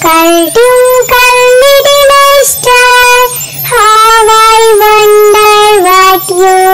twinkle, twinkle, little star, how I wonder what you